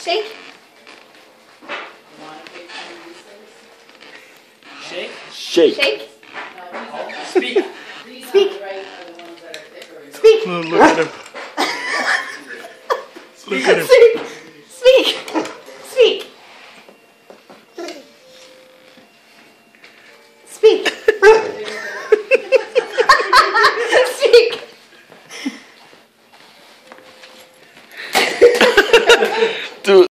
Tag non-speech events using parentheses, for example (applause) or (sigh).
Shake. Shake. Shake. Shake. Speak. Speak. Look at him. Look at him. (laughs)